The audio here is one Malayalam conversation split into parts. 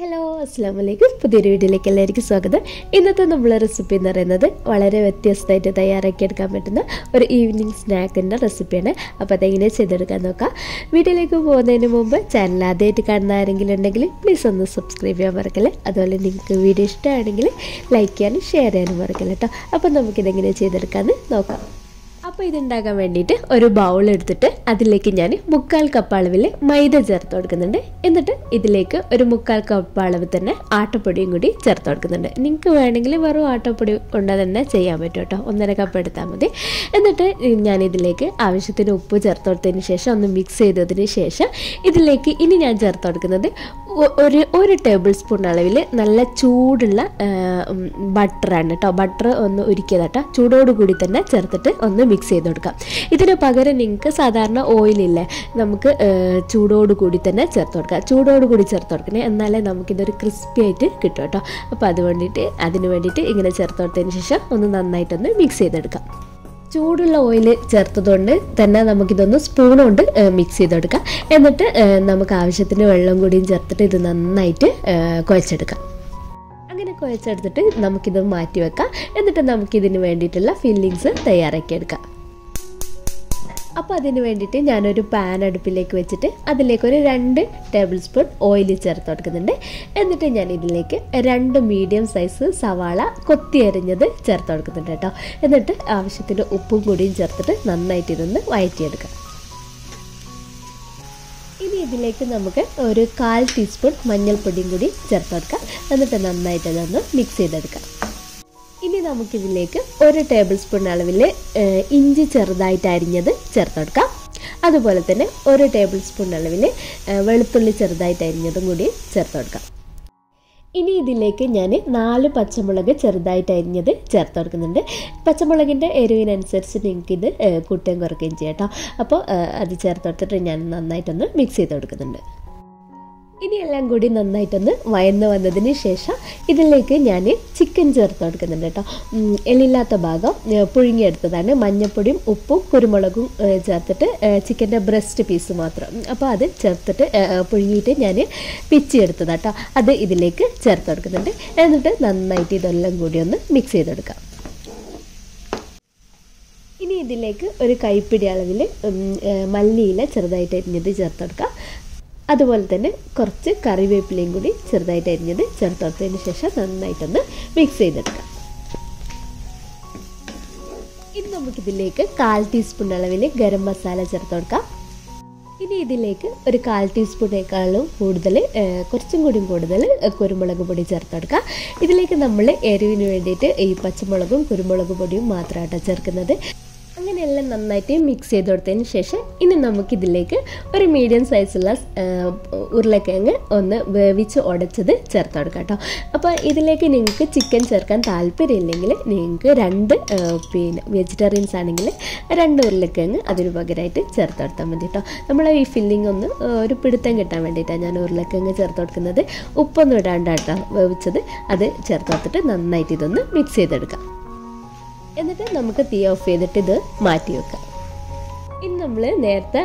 ഹലോ അസ്സാം വലൈക്കും പുതിയൊരു വീഡിയോയിലേക്ക് എല്ലാവർക്കും സ്വാഗതം. ഇന്നത്തെ നമ്മളെ റെസിപ്പി എന്ന് പറയുന്നത് വളരെ വ്യത്യസ്തമായിട്ട് തയ്യാറാക്കി എടുക്കാൻ പറ്റുന്ന ഒരു ഈവനിങ് സ്നാക്കിന്റെ റെസിപ്പിയാണ് അപ്പോൾ അതെങ്ങനെ ചെയ്തെടുക്കാൻ നോക്കാം. വീഡിയോയിലേക്ക് പോകുന്നതിന് മുമ്പ് ചാനൽ ആദ്യമായിട്ട് കാണുന്ന ആരെങ്കിലും ഉണ്ടെങ്കിൽ പ്ലീസ് ഒന്ന് സബ്സ്ക്രൈബ് ചെയ്യാൻ മറക്കല്ലേ? അതുപോലെ നിങ്ങൾക്ക് വീഡിയോ ഇഷ്ടമാണെങ്കിൽ ലൈക്ക് ചെയ്യാനും ഷെയർ ചെയ്യാനും മറക്കല്ലേ കേട്ടോ അപ്പോൾ നമുക്കിതെങ്ങനെ ചെയ്തെടുക്കാമെന്ന് നോക്കാം. അപ്പോൾ ഇതുണ്ടാക്കാൻ വേണ്ടിയിട്ട് ഒരു ബൗൾ എടുത്തിട്ട് അതിലേക്ക് ഞാൻ മുക്കാൽ കപ്പ് അളവിൽ മൈദ ചേർത്ത് കൊടുക്കുന്നുണ്ട്. എന്നിട്ട് ഇതിലേക്ക് ഒരു മുക്കാൽ കപ്പ് അളവ് തന്നെ ആട്ടപ്പൊടിയും കൂടി ചേർത്ത് കൊടുക്കുന്നുണ്ട്. നിങ്ങൾക്ക് വേണമെങ്കിൽ വെറും ആട്ടപ്പൊടി കൊണ്ട് തന്നെ ചെയ്യാൻ പറ്റും കേട്ടോ. ഒന്നര കപ്പ് എടുത്താൽ മതി. എന്നിട്ട് ഞാൻ ഇതിലേക്ക് ആവശ്യത്തിന് ഉപ്പ് ചേർത്ത് കൊടുത്തതിന് ശേഷം ഒന്ന് മിക്സ് ചെയ്തതിന് ശേഷം ഇതിലേക്ക് ഇനി ഞാൻ ചേർത്ത് കൊടുക്കുന്നത് ഒരു ഒരു ടേബിൾ സ്പൂൺ അളവിൽ നല്ല ചൂടുള്ള ബട്ടറാണ് കേട്ടോ ബട്ടർ ഒന്ന് ഉരുക്കിയതാട്ടോ. ചൂടോട് കൂടി തന്നെ ചേർത്തിട്ട് ഒന്ന് മിക്സ് ചെയ്ത് കൊടുക്കാം. ഇതിന് പകരം നിങ്ങൾക്ക് സാധാരണ ഓയിലില്ലേ നമുക്ക് ചൂടോടുകൂടി ചൂടോട് കൂടി തന്നെ ചേർത്ത് കൊടുക്കാം. ചൂടോട് കൂടി ചേർത്ത് കൊടുക്കണേ എന്നാലേ നമുക്കിതൊരു ക്രിസ്പി ആയിട്ട് കിട്ടും കേട്ടോ അപ്പോൾ അത് വേണ്ടിയിട്ട് അതിന് വേണ്ടിയിട്ട് ഇങ്ങനെ ചേർത്ത് കൊടുത്തതിന് ശേഷം ഒന്ന് നന്നായിട്ടൊന്ന് മിക്സ് ചെയ്തെടുക്കാം. ചൂടുള്ള ഓയിൽ ചേർത്തതുകൊണ്ട് തന്നെ നമുക്കിതൊന്ന് സ്പൂൺ കൊണ്ട് മിക്സ് ചെയ്തെടുക്കാം. എന്നിട്ട് നമുക്ക് ആവശ്യത്തിന് വെള്ളം കൂടിയും ചേർത്തിട്ട് ഇത് നന്നായിട്ട് കുഴച്ചെടുക്കാം. അങ്ങനെ കുഴച്ചെടുത്തിട്ട് നമുക്കിത് മാറ്റി വെക്കാം എന്നിട്ട് നമുക്കിതിന് വേണ്ടിയിട്ടുള്ള ഫില്ലിങ്സ് തയ്യാറാക്കിയെടുക്കാം. അപ്പോൾ അതിന് വേണ്ടിയിട്ട് ഞാനൊരു പാൻ അടുപ്പിലേക്ക് വെച്ചിട്ട് അതിലേക്ക് ഒരു രണ്ട് ടേബിൾ സ്പൂൺ ഓയിൽ ചേർത്ത് കൊടുക്കുന്നുണ്ട്. എന്നിട്ട് ഞാൻ ഇതിലേക്ക് രണ്ട് മീഡിയം സൈസ് സവാള കൊത്തിയരിഞ്ഞത് ചേർത്ത് കൊടുക്കുന്നുണ്ട് കേട്ടോ. എന്നിട്ട് ആവശ്യത്തിന് ഉപ്പും കൂടിയും ചേർത്തിട്ട് നന്നായിട്ട് ഇതൊന്ന് വഴറ്റിയെടുക്കാം. ഇനി ഇതിലേക്ക് നമുക്ക് ഒരു കാൽ ടീസ്പൂൺ മഞ്ഞൾപ്പൊടിയും കൂടി ചേർത്ത് കൊടുക്കാം. എന്നിട്ട് നന്നായിട്ട് അതൊന്ന് മിക്സ് ചെയ്തെടുക്കാം. ഇനി നമുക്കിതിലേക്ക് ഒരു ടേബിൾ സ്പൂൺ അളവിൽ ഇഞ്ചി ചെറുതായിട്ട് അരിഞ്ഞത് ചേർത്ത് കൊടുക്കാം. അതുപോലെ തന്നെ ഒരു ടേബിൾ സ്പൂൺ അളവിൽ വെളുത്തുള്ളി ചെറുതായിട്ട് അരിഞ്ഞതും കൂടി ചേർത്ത് കൊടുക്കാം. ഇനി ഇതിലേക്ക് ഞാൻ നാല് പച്ചമുളക് ചെറുതായിട്ട് അരിഞ്ഞത് ചേർത്ത് കൊടുക്കുന്നുണ്ട്. പച്ചമുളകിന്റെ എരിവിനനുസരിച്ച് നിങ്ങൾക്ക് ഇത് കൂട്ടുകയും കുറയ്ക്കുകയും ചെയ്യാം കേട്ടോ അപ്പോൾ അത് ചേർത്ത് കൊടുത്തിട്ട് ഞാൻ നന്നായിട്ടൊന്ന് മിക്സ് ചെയ്ത് കൊടുക്കുന്നുണ്ട്. ഇനി എല്ലാം കൂടി നന്നായിട്ടൊന്ന് വയന്ന് വന്നതിന് ശേഷം ഇതിലേക്ക് ഞാൻ ചിക്കൻ ചേർത്ത് കൊടുക്കുന്നുണ്ട് കേട്ടോ. എല്ലില്ലാത്ത ഭാഗം പുഴുങ്ങിയെടുത്തതാണ്. മഞ്ഞപ്പൊടിയും ഉപ്പും കുരുമുളകും ചേർത്തിട്ട് ചിക്കന്റെ ബ്രസ്റ്റ് പീസ് മാത്രം. അപ്പോൾ അത് ചേർത്തിട്ട് പുഴുങ്ങിയിട്ട് ഞാൻ പിച്ചിയെടുത്തതാണ് കേട്ടോ. അത് ഇതിലേക്ക് ചേർത്ത് കൊടുക്കുന്നുണ്ട്. എന്നിട്ട് നന്നായിട്ട് ഇതെല്ലാം കൂടി ഒന്ന് മിക്സ് ചെയ്തെടുക്കാം ഇനി ഇതിലേക്ക് ഒരു കൈപ്പിടി അളവിൽ മല്ലിയില ചെറുതായിട്ട് അരിഞ്ഞത് ചേർത്ത് കൊടുക്കാം. അതുപോലെ തന്നെ കുറച്ച് കറിവേപ്പിലയും കൂടി ചെറുതായിട്ട് അരിഞ്ഞത് ചേർത്ത് കൊടുത്തതിന് ശേഷം നന്നായിട്ടൊന്ന് മിക്സ് ചെയ്തെടുക്കാം. ഇനി നമുക്കിതിലേക്ക് കാൽ ടീസ്പൂൺ അളവിൽ ഗരം മസാല ചേർത്ത് കൊടുക്കാം. ഇനി ഇതിലേക്ക് ഒരു കാൽ ടീസ്പൂണേക്കാളും കൂടുതൽ കുറച്ചും കൂടി കൂടുതൽ കുരുമുളക് പൊടി ചേർത്ത് കൊടുക്കുക ഇതിലേക്ക് നമ്മൾ എരിവിന് വേണ്ടിയിട്ട് ഈ പച്ചമുളകും കുരുമുളക് പൊടിയും മാത്രമായിട്ടാണ് ചേർക്കുന്നത്. അങ്ങനെയെല്ലാം നന്നായിട്ട് മിക്സ് ചെയ്ത് കൊടുത്തതിന് ശേഷം ഇനി നമുക്കിതിലേക്ക് ഒരു മീഡിയം സൈസുള്ള ഉരുളക്കിഴങ്ങ് ഒന്ന് വേവിച്ച് ഉടച്ചത് ചേർത്ത് കൊടുക്കാം കേട്ടോ. അപ്പോൾ ഇതിലേക്ക് നിങ്ങൾക്ക് ചിക്കൻ ചേർക്കാൻ താല്പര്യമില്ലെങ്കിൽ നിങ്ങൾക്ക് രണ്ട് പിന്നെ വെജിറ്റേറിയൻസ് ആണെങ്കിൽ രണ്ട് ഉരുളക്കിഴങ്ങ് അതിന് പകരമായിട്ട് ചേർത്ത് കൊടുത്താൽ മതി കേട്ടോ. നമ്മൾ ഈ ഫില്ലിംഗ് ഒന്ന് ഒരു പിടുത്തം കിട്ടാൻ വേണ്ടിയിട്ടാണ് ഞാൻ ഉരുളക്കിഴങ്ങ് ചേർത്ത് കൊടുക്കുന്നത്. ഉപ്പൊന്നും ഇടാണ്ടാട്ടോ വേവിച്ചത്. അത് ചേർത്ത് കൊടുത്തിട്ട് നന്നായിട്ട് ഇതൊന്ന് മിക്സ് ചെയ്തെടുക്കാം. എന്നിട്ട് നമുക്ക് തീ ഓഫ് ചെയ്തിട്ട് ഇത് മാറ്റി വെക്കാം ഇനി നമ്മൾ നേരത്തെ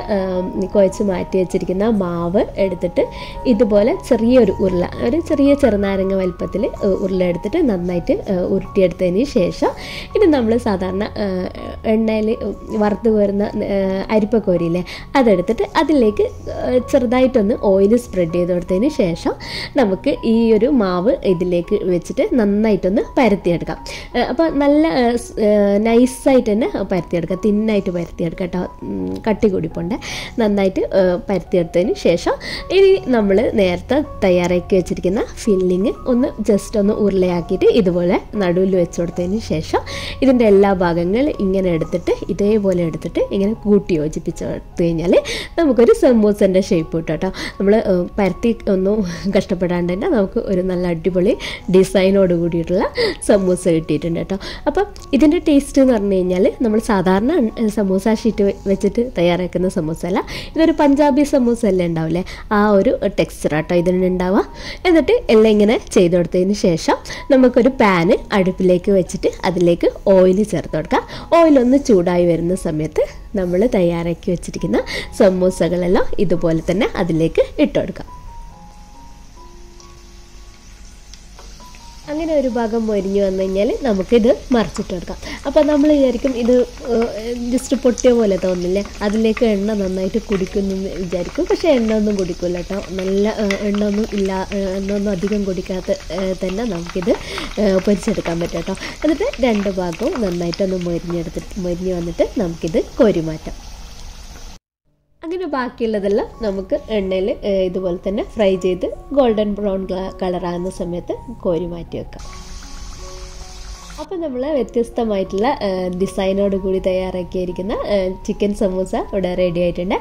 കുഴച്ച് മാറ്റി വെച്ചിരിക്കുന്ന മാവ് എടുത്തിട്ട് ഇതുപോലെ ചെറിയൊരു ഉരുള ഒരു ചെറിയ ചെറുനാരങ്ങ വലുപ്പത്തിൽ ഉരുള എടുത്തിട്ട് നന്നായിട്ട് ഉരുട്ടിയെടുത്തതിന് ശേഷം ഇനി നമ്മൾ സാധാരണ എണ്ണയിൽ വറുത്ത് വരുന്ന അരിപ്പക്കോരിയില്ലേ അതെടുത്തിട്ട് അതിലേക്ക് ചെറുതായിട്ടൊന്ന് ഓയിൽ സ്പ്രെഡ് ചെയ്ത് കൊടുത്തതിന് ശേഷം നമുക്ക് ഈ ഒരു മാവ് ഇതിലേക്ക് വെച്ചിട്ട് നന്നായിട്ടൊന്ന് പരത്തിയെടുക്കാം. അപ്പോൾ നല്ല നൈസായിട്ട് തന്നെ പരത്തിയെടുക്കാം തിന്നായിട്ട് പരത്തിയെടുക്കാം കേട്ടോ. കട്ടി കൂടിപ്പോണ്ട് നന്നായിട്ട് പരത്തിയെടുത്തതിന് ശേഷം ഇനി നമ്മൾ നേരത്തെ തയ്യാറാക്കി വെച്ചിരിക്കുന്ന ഫില്ലിങ് ഒന്ന് ജസ്റ്റ് ഒന്ന് ഉരുളയാക്കിയിട്ട് ഇതുപോലെ നടുവിൽ വെച്ച് കൊടുത്തതിന് ശേഷം ഇതിന്റെ എല്ലാ ഭാഗങ്ങളും ഇങ്ങനെ എടുത്തിട്ട് ഇതേപോലെ എടുത്തിട്ട് ഇങ്ങനെ കൂട്ടി യോജിപ്പിച്ച് കൊടുത്തു കഴിഞ്ഞാൽ നമുക്കൊരു സമൂസന്റെ ഷേപ്പ് കിട്ടും കേട്ടോ. നമ്മൾ പരത്തി ഒന്നും കഷ്ടപ്പെടാണ്ട് തന്നെ നമുക്ക് ഒരു നല്ല അടിപൊളി ഡിസൈനോട് കൂടിയിട്ടുള്ള സമൂസ കിട്ടിയിട്ടുണ്ട് കേട്ടോ. അപ്പം ഇതിന്റെ ടേസ്റ്റ് എന്ന് പറഞ്ഞു കഴിഞ്ഞാൽ നമ്മൾ സാധാരണ സമൂസ ഷീറ്റ് വെ- വെച്ചിട്ട് തയ്യാറാക്കുന്ന സമൂസ ഇതൊരു പഞ്ചാബി സമൂസ അല്ല ഉണ്ടാവില്ലേ? ആ ഒരു ടെക്സ്ചർ ആട്ടോ ഇതിനുണ്ടാവുക എന്നിട്ട് എല്ലാം ഇങ്ങനെ ചെയ്ത് കൊടുത്തതിന് ശേഷം നമുക്കൊരു പാന് അടുപ്പിലേക്ക് വെച്ചിട്ട് അതിലേക്ക് ഓയിൽ ചേർത്ത് കൊടുക്കാം ഓയിലൊന്ന് ചൂടായി വരുന്ന സമയത്ത് നമ്മൾ തയ്യാറാക്കി വെച്ചിരിക്കുന്ന സമൂസകളെല്ലാം ഇതുപോലെ തന്നെ അതിലേക്ക് ഇട്ട് കൊടുക്കാം അങ്ങനെ ഒരു ഭാഗം മൊരിഞ്ഞു വന്നു കഴിഞ്ഞാൽ നമുക്കിത് മറിച്ചിട്ട് കൊടുക്കാം അപ്പോൾ നമ്മൾ വിചാരിക്കും ഇത് ജസ്റ്റ് പൊട്ടിയ പോലെ തോന്നില്ലേ അതിലേക്ക് എണ്ണ നന്നായിട്ട് കുടിക്കുന്നു വിചാരിക്കും. പക്ഷേ എണ്ണ ഒന്നും കുടിക്കില്ല കേട്ടോ. നല്ല എണ്ണ ഒന്നും ഇല്ല എണ്ണ ഒന്നും അധികം കുടിക്കാത്ത തന്നെ നമുക്കിത് പൊരിച്ചെടുക്കാൻ പറ്റും കേട്ടോ. എന്നിട്ട് രണ്ട് ഭാഗവും നന്നായിട്ടൊന്ന് മൊരിഞ്ഞെടുത്തിട്ട് മൊരിഞ്ഞ് വന്നിട്ട് നമുക്കിത് കോരി മാറ്റാം അങ്ങനെ ബാക്കിയുള്ളതെല്ലാം നമുക്ക് എണ്ണയിൽ ഇതുപോലെ തന്നെ ഫ്രൈ ചെയ്ത് ഗോൾഡൻ ബ്രൗൺ കളറാകുന്ന സമയത്ത് കോരി മാറ്റി വെക്കാം അപ്പോൾ നമ്മൾ വ്യത്യസ്തമായിട്ടുള്ള ഡിസൈനോട് കൂടി തയ്യാറാക്കിയിരിക്കുന്ന ചിക്കൻ സമൂസ ഇവിടെ റെഡി ആയിട്ടുണ്ട്.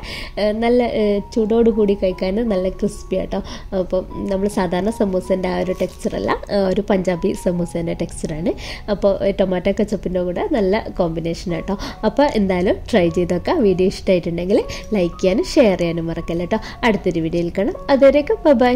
നല്ല ചൂടോട് കൂടി കഴിക്കാൻ നല്ല ക്രിസ്പി ആട്ടോ. അപ്പം നമ്മൾ സാധാരണ സമൂസേന്റെ ആ ഒരു ടെക്സ്ചറല്ല ഒരു പഞ്ചാബി സമൂസേന്റെ ടെക്സ്ചറാണ് അപ്പോൾ ടൊമാറ്റോ കച്ചപ്പിന്റെ കൂടെ നല്ല കോമ്പിനേഷൻ ആട്ടോ. അപ്പോൾ എന്തായാലും ട്രൈ ചെയ്തൊക്കെ വീഡിയോ ഇഷ്ടമായിട്ടുണ്ടെങ്കിൽ ലൈക്ക് ചെയ്യാനും ഷെയർ ചെയ്യാനും മറക്കല്ല അടുത്തൊരു വീഡിയോയിൽ കാണാം. അതുവരെയൊക്കെ ബൈ